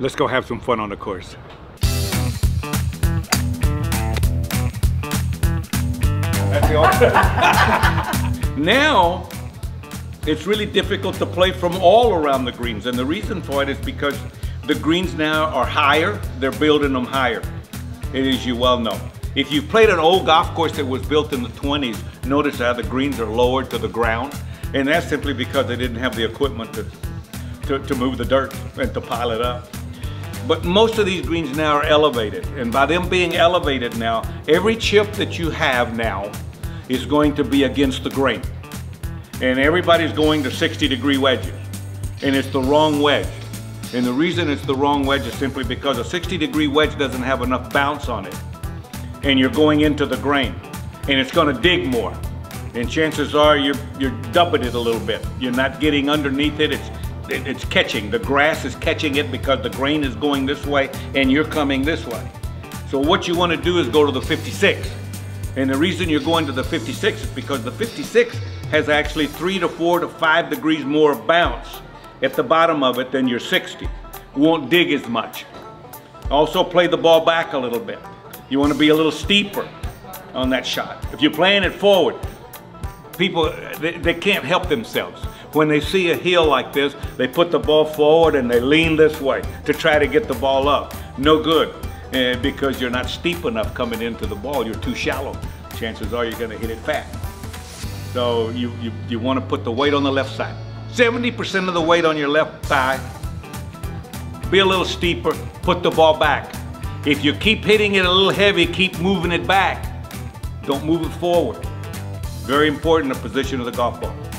Let's go have some fun on the course. Now, it's really difficult to play from all around the greens. And the reason for it is because the greens now are higher. They're building them higher. It is you well know. If you've played an old golf course that was built in the 20s, notice how the greens are lowered to the ground. And that's simply because they didn't have the equipment to, to, to move the dirt and to pile it up. But most of these greens now are elevated. And by them being elevated now, every chip that you have now is going to be against the grain. And everybody's going to 60 degree wedges. And it's the wrong wedge. And the reason it's the wrong wedge is simply because a 60 degree wedge doesn't have enough bounce on it. And you're going into the grain. And it's gonna dig more. And chances are you're, you're dumping it a little bit. You're not getting underneath it. It's, it, it's catching. The grass is catching it because the grain is going this way and you're coming this way. So what you wanna do is go to the 56. And the reason you're going to the 56 is because the 56 has actually three to four to five degrees more bounce at the bottom of it than your 60. Won't dig as much. Also play the ball back a little bit. You want to be a little steeper on that shot. If you're playing it forward, people, they, they can't help themselves. When they see a hill like this, they put the ball forward and they lean this way to try to get the ball up. No good, uh, because you're not steep enough coming into the ball. You're too shallow. Chances are you're gonna hit it fat. So you, you, you wanna put the weight on the left side. 70% of the weight on your left thigh. Be a little steeper, put the ball back. If you keep hitting it a little heavy, keep moving it back. Don't move it forward. Very important, the position of the golf ball.